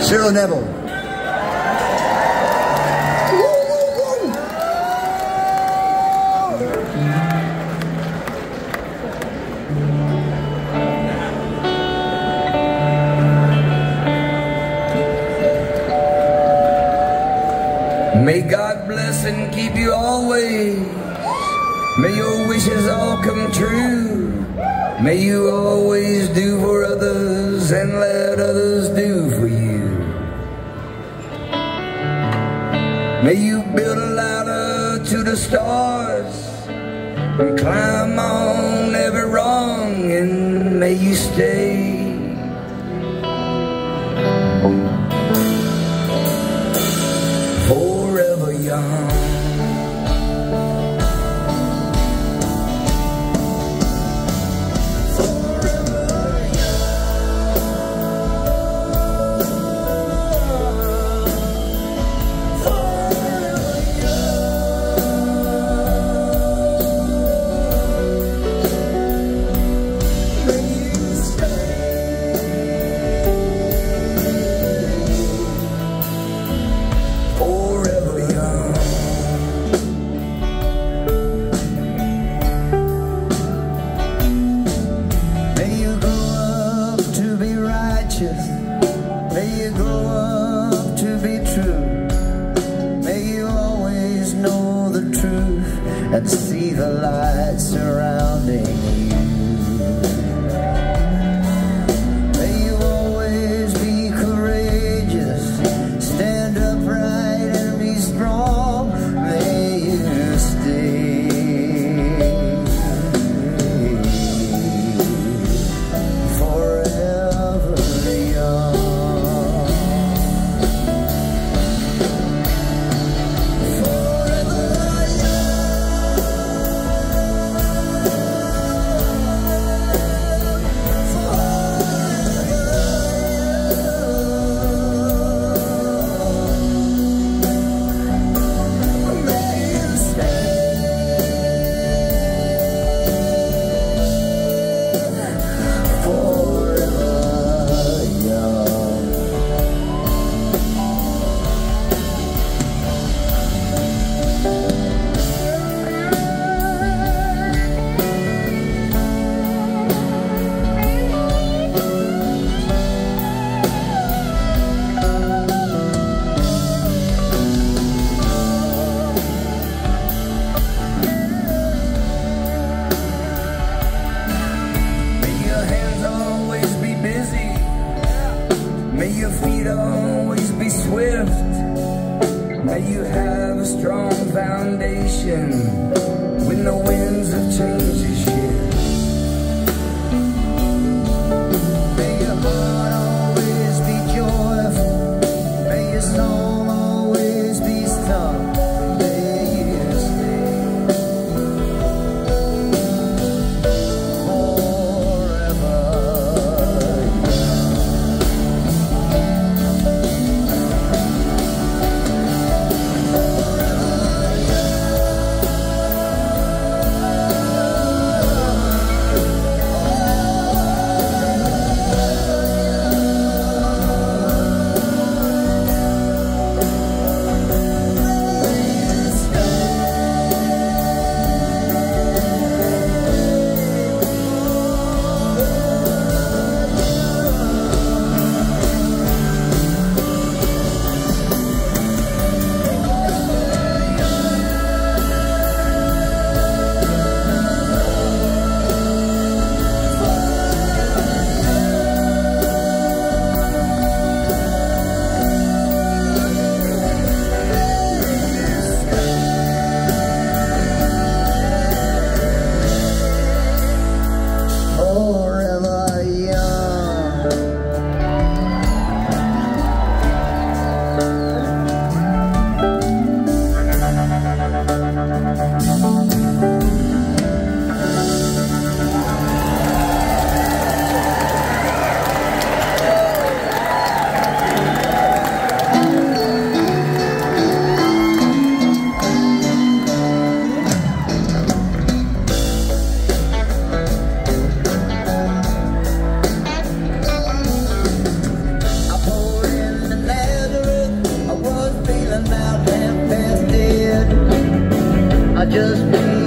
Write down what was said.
Cyril Neville. May God bless and keep you always. May your wishes all come true. May you always do for others and let others do for you. May you build a ladder to the stars and climb on every rung and may you stay. May you grow up to be true. May you always know the truth and see the light surrounding May your feet always be swift. May you have a strong foundation when the winds of change. I just